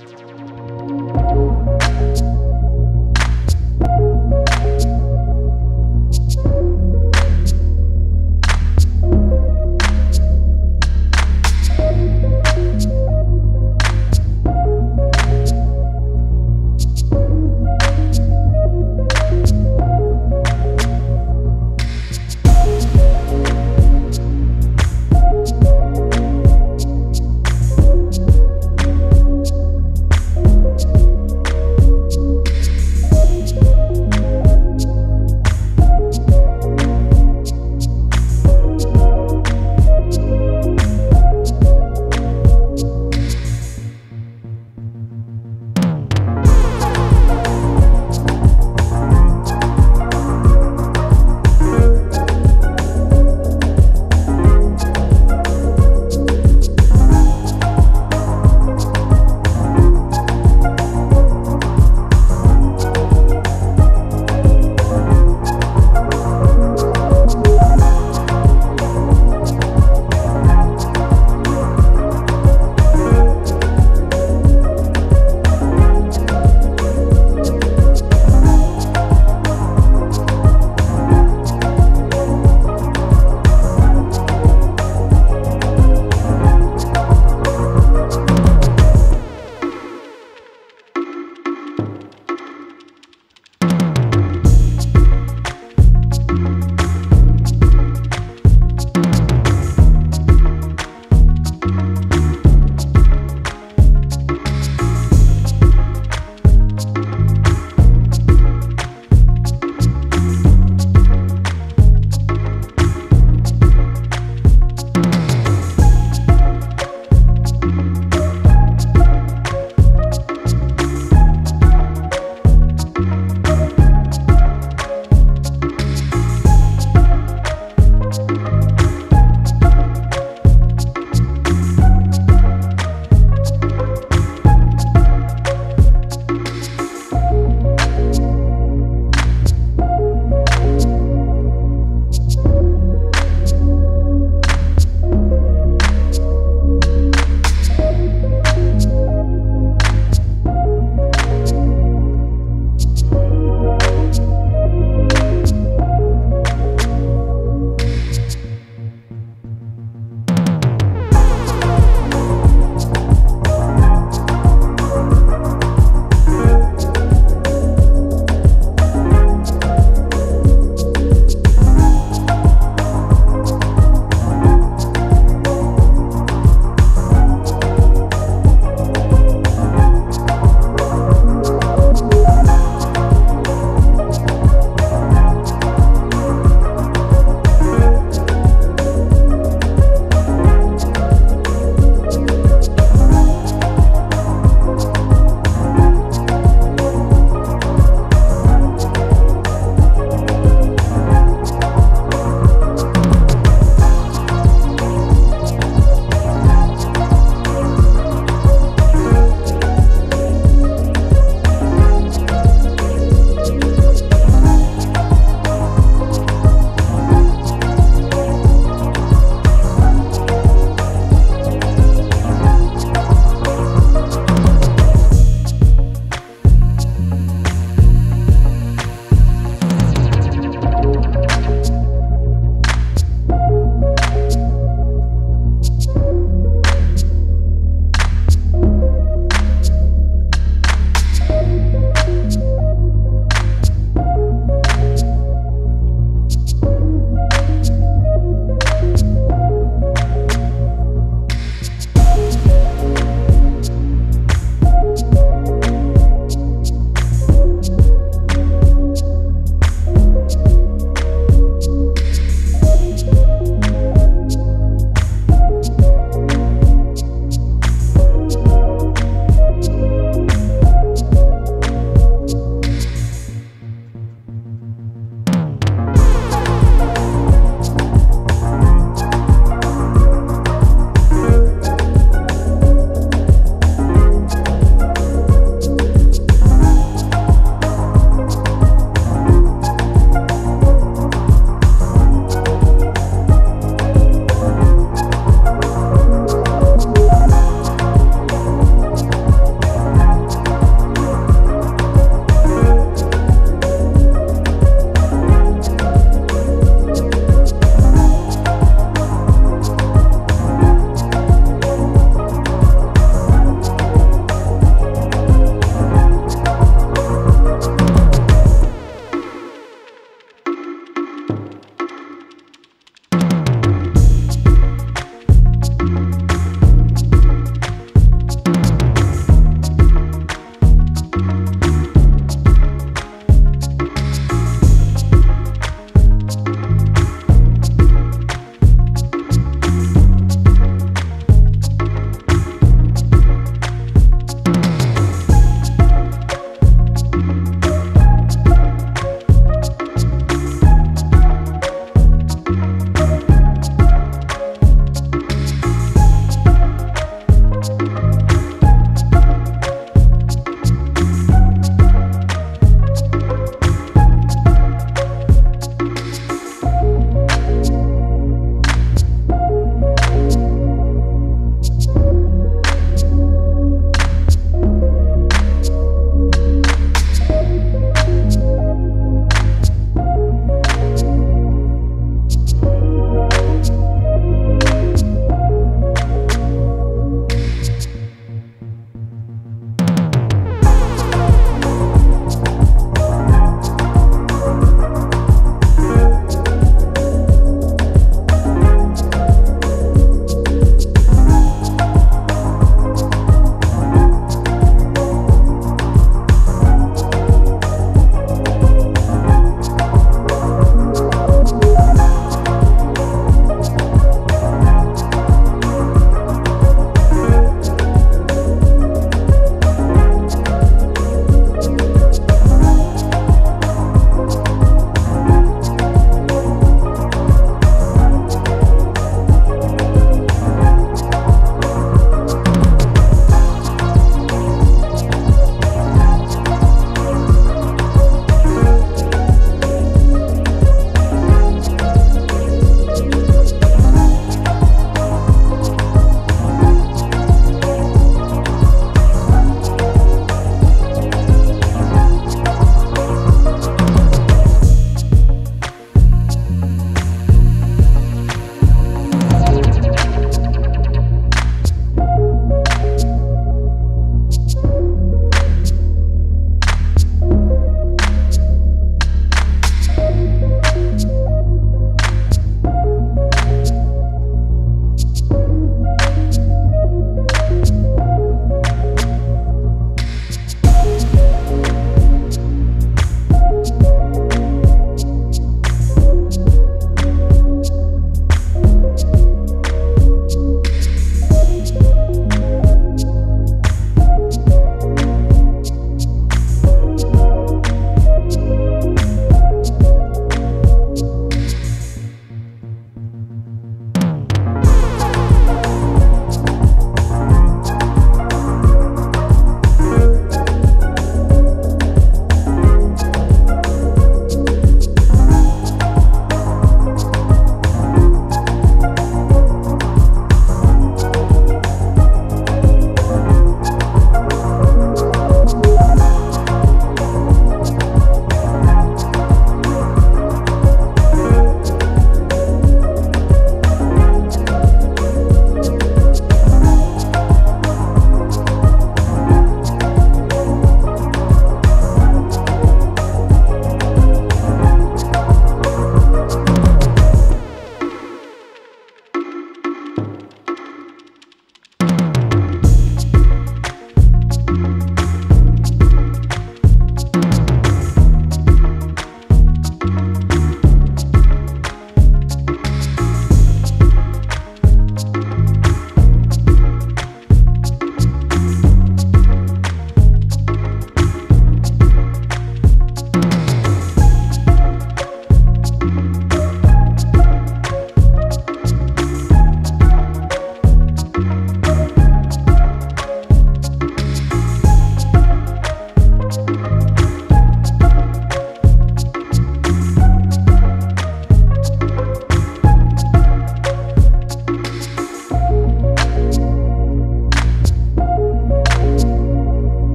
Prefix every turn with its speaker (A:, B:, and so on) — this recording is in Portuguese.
A: Música